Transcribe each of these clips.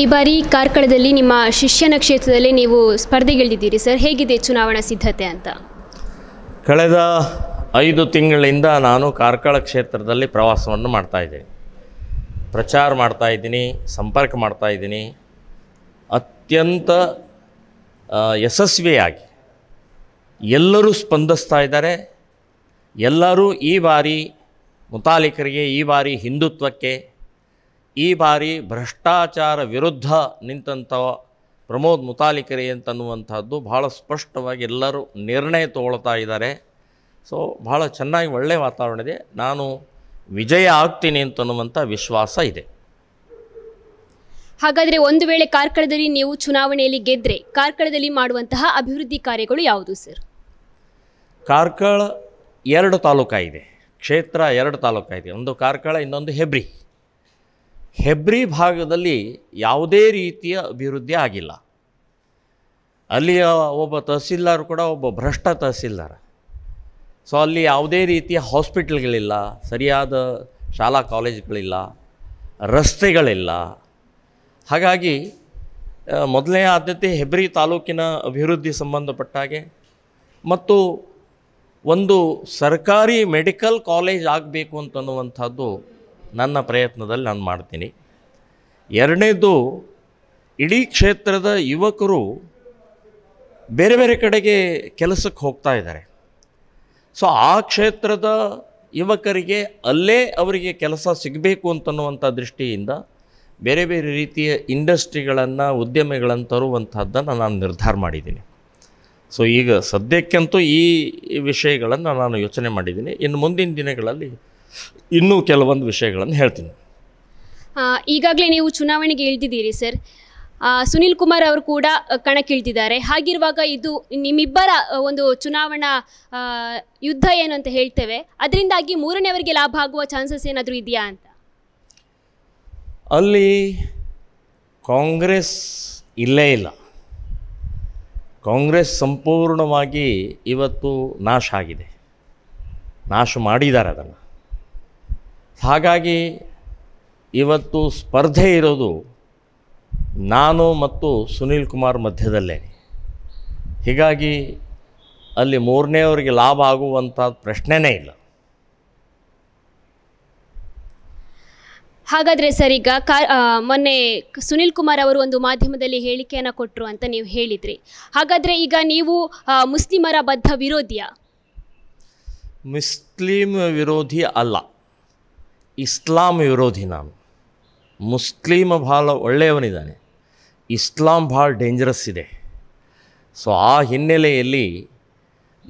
ಈ ಬಾರಿ ಕಾರ್ಕಳದಲ್ಲಿ ನಿಮ್ಮ ಶಿಷ್ಯನ ಕ್ಷೇತ್ರದಲ್ಲಿ ನೀವು ಸ್ಪರ್ಧೆಗಿಳಿದಿದ್ದೀರಿ ಸರ್. ಹೇಗಿದೆ ಚುನಾವಣಾ ಸಿದ್ಧತೆ ಅಂತ? ಕಳೆದ ಐದು ತಿಂಗಳಿಂದ ನಾನು ಕಾರ್ಕಳ ಕ್ಷೇತ್ರದಲ್ಲಿ ಪ್ರವಾಸವನ್ನು ಮಾಡ್ತಾಯಿದ್ದೀನಿ ಪ್ರಚಾರ ಮಾಡ್ತಾಯಿದ್ದೀನಿ ಸಂಪರ್ಕ ಮಾಡ್ತಾಯಿದ್ದೀನಿ ಅತ್ಯಂತ ಯಶಸ್ವಿಯಾಗಿ ಎಲ್ಲರೂ ಸ್ಪಂದಿಸ್ತಾ ಇದ್ದಾರೆ. ಎಲ್ಲರೂ ಈ ಬಾರಿ ಮುತಾಲಿಕರಿಗೆ, ಈ ಬಾರಿ ಹಿಂದುತ್ವಕ್ಕೆ ಈ ಬಾರಿ ಭ್ರಷ್ಟಾಚಾರ ವಿರುದ್ಧ ನಿಂತಹ ಪ್ರಮೋದ್ ಮುತಾಲಿಕರಿ ಅಂತನ್ನುವಂಥದ್ದು ಭಾಳ ಸ್ಪಷ್ಟವಾಗಿ ಎಲ್ಲರೂ ನಿರ್ಣಯ ತಗೊಳ್ತಾ ಇದ್ದಾರೆ. ಸೊ ಭಾಳ ಚೆನ್ನಾಗಿ ಒಳ್ಳೆಯ ವಾತಾವರಣ ಇದೆ. ನಾನು ವಿಜಯ ಆಗ್ತೀನಿ ಅಂತನ್ನುವಂಥ ವಿಶ್ವಾಸ ಇದೆ. ಹಾಗಾದರೆ ಒಂದು ವೇಳೆ ಕಾರ್ಕಳದಲ್ಲಿ ನೀವು ಚುನಾವಣೆಯಲ್ಲಿ ಗೆದ್ದರೆ ಕಾರ್ಕಳದಲ್ಲಿ ಮಾಡುವಂತಹ ಅಭಿವೃದ್ಧಿ ಕಾರ್ಯಗಳು ಯಾವುದು ಸರ್? ಕಾರ್ಕಳ ಎರಡು ತಾಲೂಕಾಗಿದೆ ಕ್ಷೇತ್ರ ಎರಡು ತಾಲೂಕಾಗಿದೆ ಒಂದು ಕಾರ್ಕಳ ಇನ್ನೊಂದು ಹೆಬ್ರಿ. ಹೆಬ್ರಿ ಭಾಗದಲ್ಲಿ ಯಾವುದೇ ರೀತಿಯ ಅಭಿವೃದ್ಧಿ ಆಗಿಲ್ಲ. ಅಲ್ಲಿಯ ಒಬ್ಬ ತಹಸೀಲ್ದಾರ್ ಕೂಡ ಒಬ್ಬ ಭ್ರಷ್ಟ ತಹಸೀಲ್ದಾರ. ಸೊ ಅಲ್ಲಿ ಯಾವುದೇ ರೀತಿಯ ಹಾಸ್ಪಿಟಲ್ಗಳಿಲ್ಲ, ಸರಿಯಾದ ಶಾಲಾ ಕಾಲೇಜುಗಳಿಲ್ಲ, ರಸ್ತೆಗಳಿಲ್ಲ. ಹಾಗಾಗಿ ಮೊದಲನೇ ಆದ್ಯತೆ ಹೆಬ್ರಿ ತಾಲೂಕಿನ ಅಭಿವೃದ್ಧಿ ಸಂಬಂಧಪಟ್ಟ ಹಾಗೆ. ಮತ್ತು ಒಂದು ಸರ್ಕಾರಿ ಮೆಡಿಕಲ್ ಕಾಲೇಜ್ ಆಗಬೇಕು ಅಂತನ್ನುವಂಥದ್ದು ನನ್ನ ಪ್ರಯತ್ನದಲ್ಲಿ ನಾನು ಮಾಡ್ತೀನಿ. ಎರಡನೇದು, ಇಡೀ ಕ್ಷೇತ್ರದ ಯುವಕರು ಬೇರೆ ಬೇರೆ ಕಡೆಗೆ ಕೆಲಸಕ್ಕೆ ಹೋಗ್ತಾ ಇದ್ದಾರೆ. ಸೊ, ಆ ಕ್ಷೇತ್ರದ ಯುವಕರಿಗೆ ಅಲ್ಲೇ ಅವರಿಗೆ ಕೆಲಸ ಸಿಗಬೇಕು ಅಂತನ್ನುವಂಥ ದೃಷ್ಟಿಯಿಂದ ಬೇರೆ ಬೇರೆ ರೀತಿಯ ಇಂಡಸ್ಟ್ರಿಗಳನ್ನು, ಉದ್ಯಮಿಗಳನ್ನು ತರುವಂಥದ್ದನ್ನು ನಾನು ನಿರ್ಧಾರ ಮಾಡಿದ್ದೀನಿ. ಸೊ, ಈಗ ಸದ್ಯಕ್ಕಂತೂ ಈ ವಿಷಯಗಳನ್ನು ನಾನು ಯೋಚನೆ ಮಾಡಿದ್ದೀನಿ. ಇನ್ನು ಮುಂದಿನ ದಿನಗಳಲ್ಲಿ ಇನ್ನೂ ಕೆಲವೊಂದು ವಿಷಯಗಳನ್ನು ಹೇಳ್ತೀನಿ. ಈಗಾಗಲೇ ನೀವು ಚುನಾವಣೆಗೆ ಇಳಿದಿದ್ದೀರಿ ಸರ್. ಸುನಿಲ್ ಕುಮಾರ್ ಅವರು ಕೂಡ ಕಣಕ್ಕಿಳಿದಿದ್ದಾರೆ. ಹಾಗಿರುವಾಗ ಇದು ನಿಮ್ಮಿಬ್ಬರ ಒಂದು ಚುನಾವಣಾ ಯುದ್ಧ ಏನು ಅಂತ ಹೇಳ್ತೇವೆ. ಅದರಿಂದಾಗಿ ಮೂರನೇವರಿಗೆ ಲಾಭ ಆಗುವ ಚಾನ್ಸಸ್ ಏನಾದರೂ ಇದೆಯಾ ಅಂತ? ಅಲ್ಲಿ ಕಾಂಗ್ರೆಸ್ ಇಲ್ಲೇ ಇಲ್ಲ. ಕಾಂಗ್ರೆಸ್ ಸಂಪೂರ್ಣವಾಗಿ ಇವತ್ತು ನಾಶ ಆಗಿದೆ. ನಾಶ ಮಾಡಿದ್ದಾರೆ ಅದನ್ನು. ಹಾಗಾಗಿ ಇವತ್ತು ಸ್ಪರ್ಧೆ ಇರೋದು ನಾನು ಮತ್ತು ಸುನೀಲ್ ಕುಮಾರ್ ಮಧ್ಯದಲ್ಲೇ. ಹೀಗಾಗಿ ಅಲ್ಲಿ ಮೂರನೇವರಿಗೆ ಲಾಭ ಆಗುವಂಥ ಪ್ರಶ್ನೆನೇ ಇಲ್ಲ. ಹಾಗಾದರೆ ಸರ್ ಈಗ ಕಾ ಮೊನ್ನೆ ಸುನೀಲ್ ಕುಮಾರ್ ಅವರು ಒಂದು ಮಾಧ್ಯಮದಲ್ಲಿ ಹೇಳಿಕೆಯನ್ನು ಕೊಟ್ಟರು ಅಂತ ನೀವು ಹೇಳಿದ್ರಿ. ಹಾಗಾದರೆ ಈಗ ನೀವು ಮುಸ್ಲಿಮರ ಬದ್ಧ ವಿರೋಧಿಯ? ಮುಸ್ಲಿಂ ವಿರೋಧಿ ಅಲ್ಲ. ಇಸ್ಲಾಂ ವಿರೋಧಿ ನಾನು. ಮುಸ್ಲಿಮ ಭಾಳ ಒಳ್ಳೆಯವನಿದ್ದಾನೆ. ಇಸ್ಲಾಂ ಭಾಳ ಡೇಂಜರಸ್ ಇದೆ. ಸೊ ಆ ಹಿನ್ನೆಲೆಯಲ್ಲಿ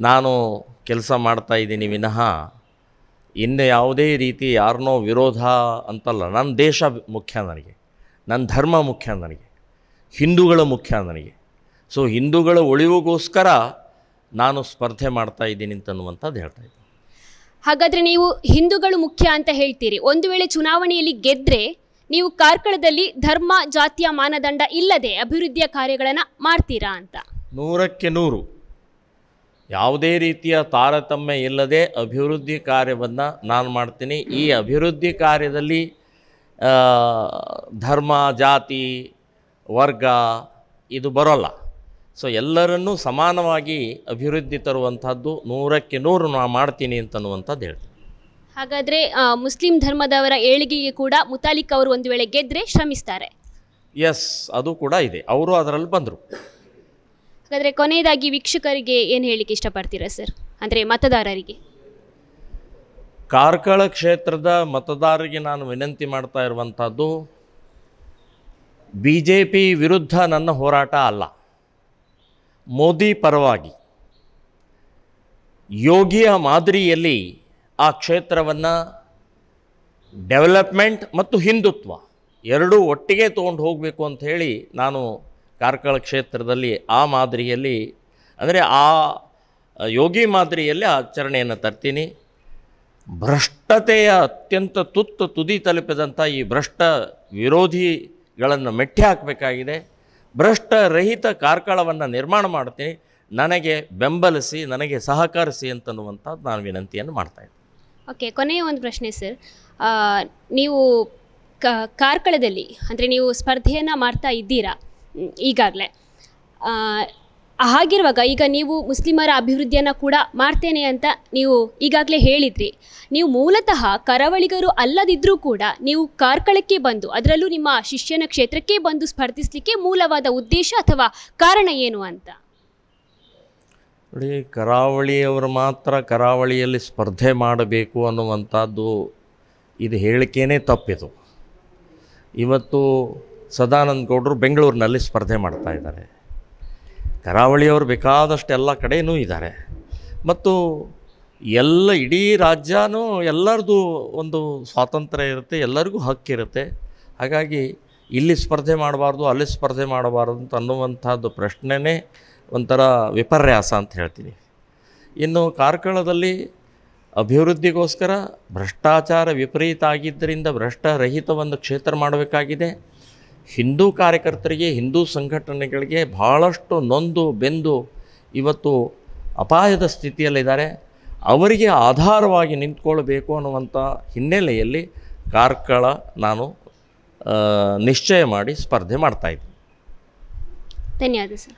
ನಾನು ಕೆಲಸ ಮಾಡ್ತಾ ಇದ್ದೀನಿ ವಿನಃ ಇನ್ನು ಯಾವುದೇ ರೀತಿ ಯಾರನ್ನೋ ವಿರೋಧ ಅಂತಲ್ಲ, ನನ್ನ ದೇಶ ಮುಖ್ಯ ನನಗೆ, ನನ್ನ ಧರ್ಮ ಮುಖ್ಯ ನನಗೆ, ಹಿಂದೂಗಳ ಮುಖ್ಯ ನನಗೆ. ಸೊ ಹಿಂದೂಗಳ ಉಳಿವಿಗೋಸ್ಕರ ನಾನು ಸ್ಪರ್ಧೆ ಮಾಡ್ತಾ ಇದ್ದೀನಿ ಅಂತನ್ನುವಂಥದ್ದು ಹೇಳ್ತಾ ಇದ್ದೀನಿ. ಹಾಗಾದರೆ ನೀವು ಹಿಂದೂಗಳು ಮುಖ್ಯ ಅಂತ ಹೇಳ್ತೀರಿ. ಒಂದು ವೇಳೆ ಚುನಾವಣೆಯಲ್ಲಿ ಗೆದ್ದರೆ ನೀವು ಕಾರ್ಕಳದಲ್ಲಿ ಧರ್ಮ, ಜಾತಿಯ ಮಾನದಂಡ ಇಲ್ಲದೆ ಅಭಿವೃದ್ಧಿಯ ಕಾರ್ಯಗಳನ್ನು ಮಾಡ್ತೀರಾ ಅಂತ? ನೂರಕ್ಕೆ ನೂರು. ಯಾವುದೇ ರೀತಿಯ ತಾರತಮ್ಯ ಇಲ್ಲದೆ ಅಭಿವೃದ್ಧಿ ಕಾರ್ಯವನ್ನು ನಾನು ಮಾಡ್ತೀನಿ. ಈ ಅಭಿವೃದ್ಧಿ ಕಾರ್ಯದಲ್ಲಿ ಧರ್ಮ, ಜಾತಿ, ವರ್ಗ ಇದು ಬರೋಲ್ಲ. ಸೊ ಎಲ್ಲರನ್ನೂ ಸಮಾನವಾಗಿ ಅಭಿವೃದ್ಧಿ ತರುವಂಥದ್ದು ನೂರಕ್ಕೆ ನೂರು ನಾ ಮಾಡ್ತೀನಿ ಅಂತನ್ನುವಂಥದ್ದು ಹೇಳ್ತೀನಿ. ಹಾಗಾದರೆ ಮುಸ್ಲಿಂ ಧರ್ಮದವರ ಏಳಿಗೆಗೆ ಕೂಡ ಮುತಾಲಿಕ್ ಅವರು ಒಂದು ವೇಳೆ ಗೆದ್ದರೆ ಶ್ರಮಿಸ್ತಾರೆ. ಎಸ್ ಅದು ಕೂಡ ಇದೆ. ಅವರು ಅದರಲ್ಲಿ ಬಂದರು. ಹಾಗಾದರೆ ಕೊನೆಯದಾಗಿ ವೀಕ್ಷಕರಿಗೆ ಏನು ಹೇಳಲಿಕ್ಕೆ ಇಷ್ಟಪಡ್ತೀರಾ ಸರ್ ಅಂದರೆ ಮತದಾರರಿಗೆ. ಕಾರ್ಕಳ ಕ್ಷೇತ್ರದ ಮತದಾರರಿಗೆ ನಾನು ವಿನಂತಿ ಮಾಡ್ತಾ ಇರುವಂಥದ್ದು ಬಿ ಜೆ ಪಿ ವಿರುದ್ಧ ನನ್ನ ಹೋರಾಟ ಅಲ್ಲ. ಮೋದಿ ಪರವಾಗಿ. ಯೋಗಿಯ ಮಾದರಿಯಲ್ಲಿ ಆ ಕ್ಷೇತ್ರವನ್ನು ಡೆವಲಪ್ಮೆಂಟ್ ಮತ್ತು ಹಿಂದುತ್ವ ಎರಡೂ ಒಟ್ಟಿಗೆ ತೊಗೊಂಡು ಹೋಗಬೇಕು ಅಂತ ಹೇಳಿ ನಾನು ಕಾರ್ಕಳ ಕ್ಷೇತ್ರದಲ್ಲಿ ಆ ಮಾದರಿಯಲ್ಲಿ, ಅಂದರೆ ಆ ಯೋಗಿ ಮಾದರಿಯಲ್ಲಿ ಆಚರಣೆಯನ್ನು ತರ್ತೀನಿ. ಭ್ರಷ್ಟತೆಯ ಅತ್ಯಂತ ತುತ್ತು ತುದಿ ತಲುಪಿದಂಥ ಈ ಭ್ರಷ್ಟ ವಿರೋಧಿಗಳನ್ನು ಮೆಟ್ಟಿ ಹಾಕಬೇಕಾಗಿದೆ. ಭ್ರಷ್ಟ ರಹಿತ ಕಾರ್ಕಳವನ್ನು ನಿರ್ಮಾಣ ಮಾಡ್ತೀನಿ, ನನಗೆ ಬೆಂಬಲಿಸಿ, ನನಗೆ ಸಹಕರಿಸಿ ಅಂತನ್ನುವಂಥದ್ದು ನಾನು ವಿನಂತಿಯನ್ನು ಮಾಡ್ತಾಯಿದ್ದೀನಿ ಓಕೆ, ಕೊನೆಯ ಒಂದು ಪ್ರಶ್ನೆ ಸರ್. ನೀವು ಕ- ಕಾರ್ಕಳದಲ್ಲಿ, ಅಂದರೆ ನೀವು ಸ್ಪರ್ಧೆಯನ್ನು ಮಾಡ್ತಾ ಇದ್ದೀರಾ ಈಗಾಗಲೇ. ಹಾಗಿರುವಾಗ ಈಗ ನೀವು ಮುಸ್ಲಿಮರ ಅಭಿವೃದ್ಧಿಯನ್ನು ಕೂಡ ಮಾಡ್ತೇನೆ ಅಂತ ನೀವು ಈಗಾಗಲೇ ಹೇಳಿದ್ರಿ. ನೀವು ಮೂಲತಃ ಕರಾವಳಿಗರು ಅಲ್ಲದಿದ್ದರೂ ಕೂಡ ನೀವು ಕಾರ್ಕಳಕ್ಕೆ ಬಂದು, ಅದರಲ್ಲೂ ನಿಮ್ಮ ಶಿಷ್ಯನ ಕ್ಷೇತ್ರಕ್ಕೆ ಬಂದು ಸ್ಪರ್ಧಿಸಲಿಕ್ಕೆ ಮೂಲವಾದ ಉದ್ದೇಶ ಅಥವಾ ಕಾರಣ ಏನು ಅಂತ? ನೋಡಿ, ಕರಾವಳಿಯವರು ಮಾತ್ರ ಕರಾವಳಿಯಲ್ಲಿ ಸ್ಪರ್ಧೆ ಮಾಡಬೇಕು ಅನ್ನುವಂಥದ್ದು ಇದು ಹೇಳಿಕೆನೇ ತಪ್ಪಿದು. ಇವತ್ತು ಸದಾನಂದ ಗೌಡರು ಬೆಂಗಳೂರಿನಲ್ಲಿ ಸ್ಪರ್ಧೆ ಮಾಡ್ತಾ ಇದ್ದಾರೆ. ಕರಾವಳಿಯವರು ಬೇಕಾದಷ್ಟು ಎಲ್ಲ ಕಡೆಯೂ ಇದ್ದಾರೆ. ಮತ್ತು ಎಲ್ಲ ಇಡೀ ರಾಜ್ಯನೂ ಎಲ್ಲರದು ಒಂದು ಸ್ವಾತಂತ್ರ್ಯ ಇರುತ್ತೆ, ಎಲ್ಲರಿಗೂ ಹಕ್ಕಿರುತ್ತೆ ಹಾಗಾಗಿ ಇಲ್ಲಿ ಸ್ಪರ್ಧೆ ಮಾಡಬಾರ್ದು, ಅಲ್ಲಿ ಸ್ಪರ್ಧೆ ಮಾಡಬಾರ್ದು ಅಂತ ಅನ್ನುವಂಥದ್ದು ಪ್ರಶ್ನೆನೇ ಒಂಥರ ವಿಪರ್ಯಾಸ ಅಂತ ಹೇಳ್ತೀನಿ. ಇನ್ನು ಕಾರ್ಕಳದಲ್ಲಿ ಅಭಿವೃದ್ಧಿಗೋಸ್ಕರ ಭ್ರಷ್ಟಾಚಾರ ವಿಪರೀತ ಆಗಿದ್ದರಿಂದ ಭ್ರಷ್ಟರಹಿತ ಒಂದು ಕ್ಷೇತ್ರ ಮಾಡಬೇಕಾಗಿದೆ. ಹಿಂದೂ ಕಾರ್ಯಕರ್ತರಿಗೆ, ಹಿಂದೂ ಸಂಘಟನೆಗಳಿಗೆ ಭಾಳಷ್ಟು ನೊಂದು, ಬೆಂದು ಇವತ್ತು ಅಪಾಯದ ಸ್ಥಿತಿಯಲ್ಲಿದ್ದಾರೆ. ಅವರಿಗೆ ಆಧಾರವಾಗಿ ನಿಂತ್ಕೊಳ್ಬೇಕು ಅನ್ನುವಂಥ ಹಿನ್ನೆಲೆಯಲ್ಲಿ ಕಾರ್ಕಳ ನಾನು ನಿಶ್ಚಯ ಮಾಡಿ ಸ್ಪರ್ಧೆ ಮಾಡ್ತಾಯಿದ್ದೆ ಧನ್ಯವಾದ ಸರ್.